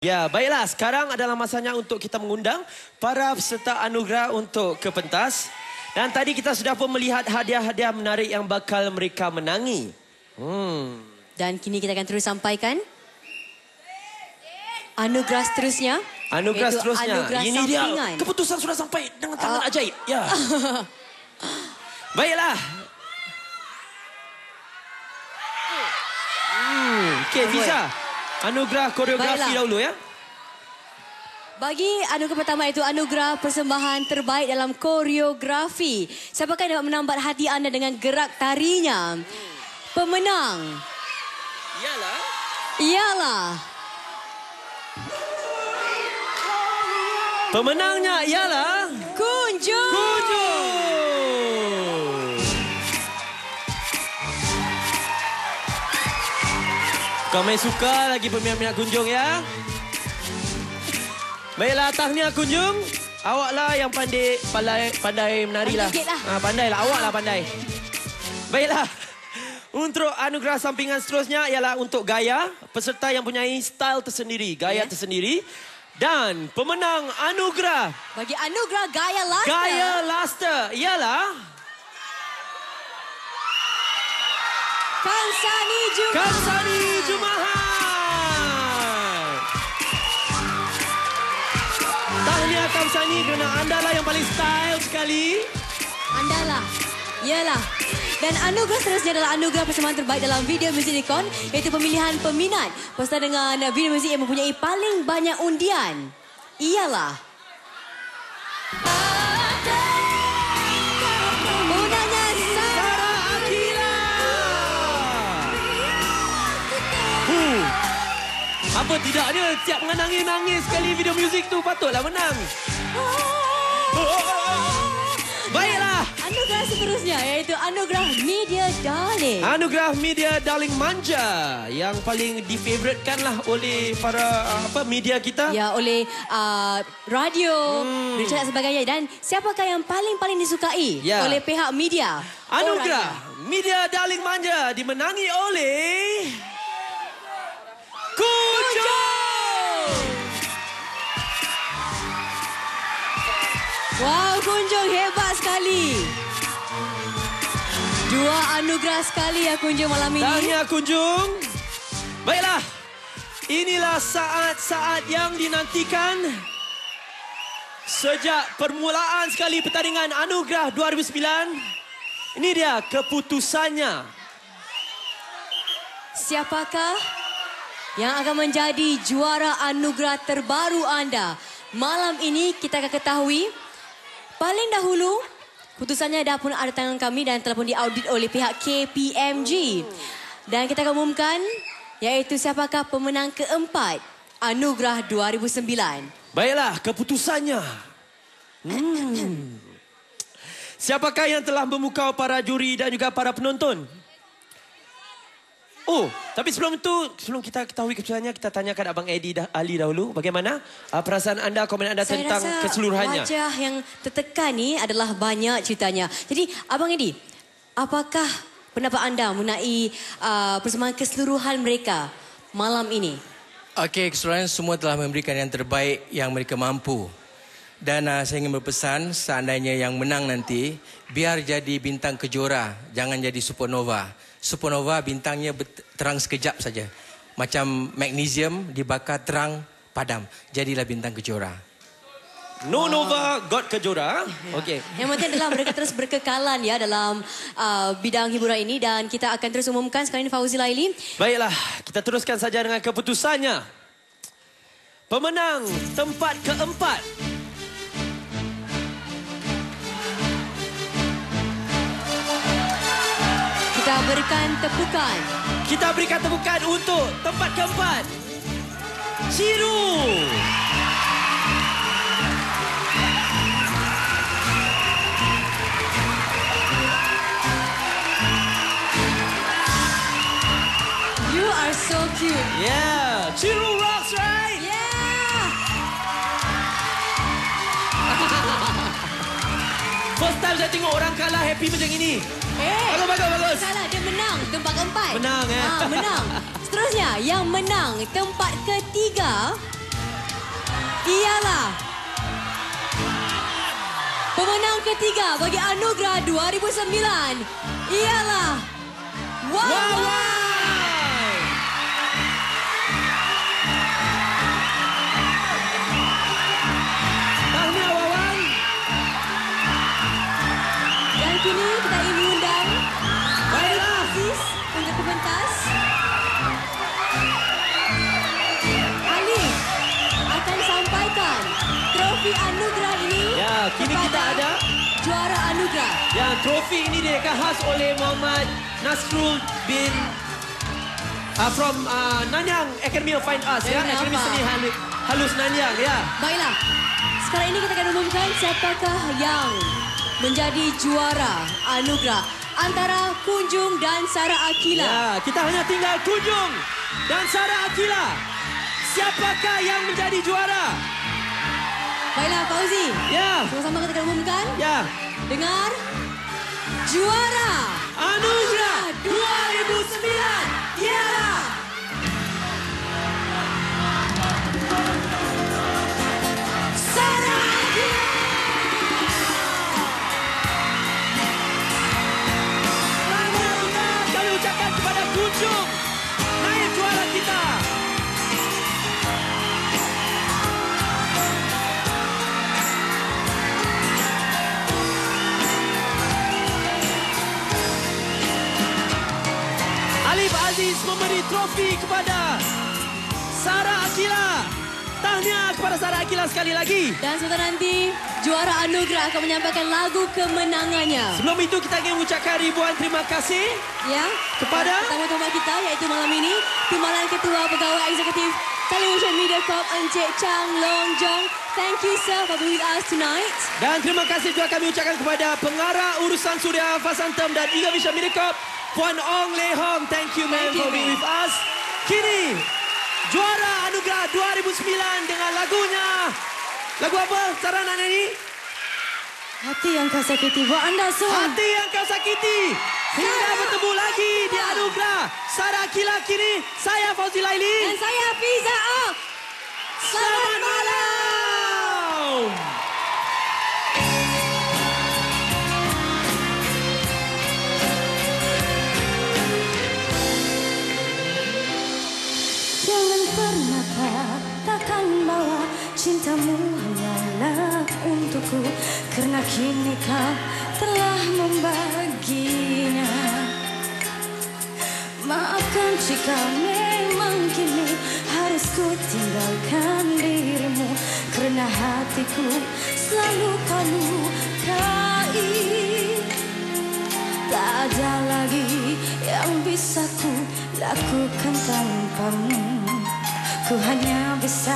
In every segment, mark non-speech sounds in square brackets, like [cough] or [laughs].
Ya, baiklah. Sekarang adalah masanya untuk kita mengundang para peserta anugerah untuk ke pentas. Dan tadi kita sudah pun melihat hadiah-hadiah menarik yang bakal mereka menangi. Hmm. Dan kini kita akan terus sampaikan anugerah seterusnya. Anugerah seterusnya. Anugerah Ini sampingan. dia. Keputusan sudah sampai dengan tangan uh. ajaib. Ya. [laughs] baiklah. Hmm. Okey, Fiza. Anugerah koreografi Baiklah. dahulu ya. Bagi anugerah pertama itu anugerah persembahan terbaik dalam koreografi. Siapakah yang dapat menambat hati anda dengan gerak tarinya? Pemenang. Iyalah. Iyalah. Pemenangnya ialah Kunjung. Kunjung. Kami suka lagi peminat-peminat kunjung ya. Baiklah, tahniah kunjung. Awaklah yang pandai pandai, pandai menari lah. Ha, pandai lah, awak lah pandai. Baiklah. Untuk anugerah sampingan seterusnya ialah untuk gaya. Peserta yang punya style tersendiri, gaya yeah. tersendiri. Dan pemenang anugerah. Bagi anugerah gaya Laster. Gaya Laster ialah... Kansani Jumahan. Kansani Kansani kerana anda lah yang paling style sekali. Anda lah. Yalah. Dan anugerah seterusnya adalah anugerah persembahan terbaik dalam video muzik Nikon iaitu pemilihan peminat peserta dengan video muzik yang mempunyai paling banyak undian. Ialah Apa tidaknya tiap menangis nangis sekali video muzik tu patutlah menang. Baiklah. Anugerah seterusnya iaitu Anugerah Media Darling. Anugerah Media Darling Manja yang paling difavoritkan lah oleh para apa media kita. Ya, oleh uh, radio, hmm. berita dan sebagainya. Dan siapakah yang paling-paling disukai ya. oleh pihak media? Anugerah Media Darling Manja dimenangi oleh... Wow, Kunjung hebat sekali. Dua anugerah sekali ya Kunjung malam ini. Tahniah Kunjung. Baiklah. Inilah saat-saat yang dinantikan. Sejak permulaan sekali pertandingan Anugerah 2009. Ini dia keputusannya. Siapakah yang akan menjadi juara anugerah terbaru anda? Malam ini kita akan ketahui Paling dahulu, putusannya dah pun ada tangan kami dan telah pun diaudit oleh pihak KPMG. Dan kita akan umumkan iaitu siapakah pemenang keempat Anugerah 2009. Baiklah, keputusannya. Hmm. Siapakah yang telah memukau para juri dan juga para penonton? Oh, tapi sebelum itu, sebelum kita ketahui keputusannya, kita tanyakan Abang Eddie dah, Ali dahulu. Bagaimana uh, perasaan anda, komen anda Saya tentang rasa keseluruhannya? wajah yang tertekan ni adalah banyak ceritanya. Jadi, Abang Eddie, apakah pendapat anda mengenai uh, persembahan keseluruhan mereka malam ini? Okey, keseluruhan semua telah memberikan yang terbaik yang mereka mampu. Dan uh, saya ingin berpesan, seandainya yang menang nanti, biar jadi bintang kejora, jangan jadi supernova supernova bintangnya terang sekejap saja. Macam magnesium dibakar terang padam. Jadilah bintang kejora. No Nova God Kejora. Okey. [laughs] Yang penting adalah mereka terus berkekalan ya dalam uh, bidang hiburan ini dan kita akan terus umumkan sekarang ini Fauzi Laili. Baiklah, kita teruskan saja dengan keputusannya. Pemenang tempat keempat berikan tepukan. Kita berikan tepukan untuk tempat keempat. Ciru. You are so cute. Yeah, Ciru rocks, right? Yeah. [laughs] First time saya tengok orang kalah happy macam ini. Eh, bagus, bagus, bagus. Salah, dia menang tempat keempat. Menang, eh? Ha, menang. [laughs] Seterusnya, yang menang tempat ketiga ialah pemenang ketiga bagi Anugerah 2009 ialah Wawan. Wawan! Anugerah. Ya, trofi ini direkam khas oleh Muhammad Nasrul bin uh, from uh, Nanyang Academy of Fine Arts ya, Akademi apa? Seni Hal- Halus Nanyang ya. Baiklah. Sekarang ini kita akan umumkan siapakah yang menjadi juara anugerah antara Kunjung dan Sarah Akila. Ya, kita hanya tinggal Kunjung dan Sarah Akila. Siapakah yang menjadi juara? Baiklah Fauzi. Ya, Sama-sama kita akan umumkan. ya. Dengar. Juara Anugerah 2009 ialah trofi kepada Sarah Akila. Tahniah kepada Sarah Akila sekali lagi. Dan sebentar nanti juara anugerah akan menyampaikan lagu kemenangannya. Sebelum itu kita ingin mengucapkan ribuan terima kasih Ya. Kepada? Tamu-tamu kita iaitu malam ini Timbalan Ketua Pegawai Eksekutif Television Media Corp Encik Chang Long Jong. Thank you sir for being with us tonight. Dan terima kasih juga kami ucapkan kepada pengarah urusan Suria Fasantem dan Iga Vision Medicorp, Puan Ong Le Hong. Thank you man for being with us. Kini, juara anugerah 2009 dengan lagunya. Lagu apa Sarah nak nyanyi? Hati yang kau sakiti buat anda semua. Hati yang kau sakiti. Hingga bertemu lagi di anugerah. Sarah Kila kini, saya Fauzi Dan Laili. saya Fiza Ak. Selamat malam. Cintamu hanyalah untukku Karena kini kau telah membaginya. Maafkan jika memang kini harus ku tinggalkan dirimu Karena hatiku selalu kau lukai Tak ada lagi yang bisa ku lakukan tanpamu Ku hanya bisa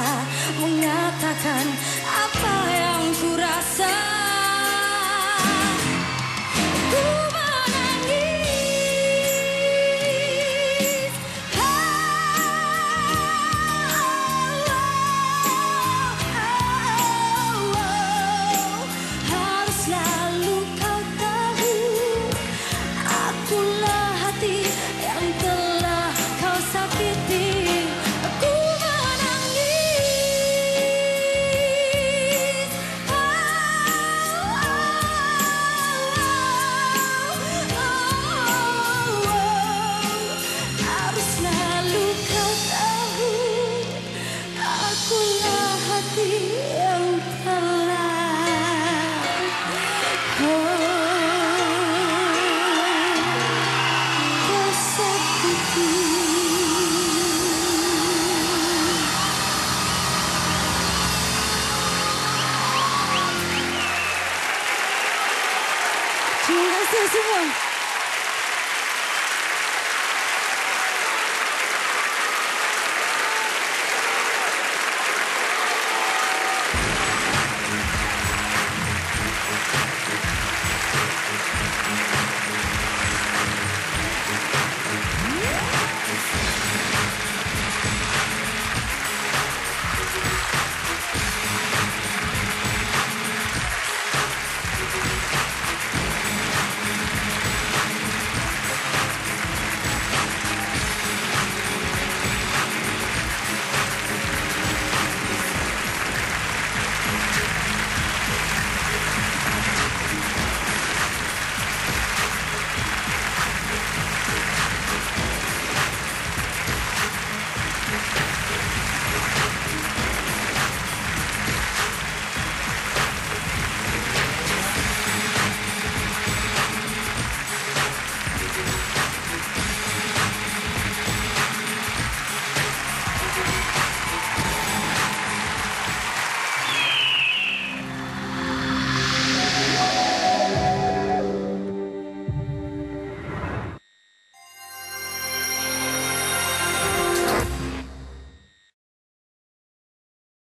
mengatakan apa yang ku rasa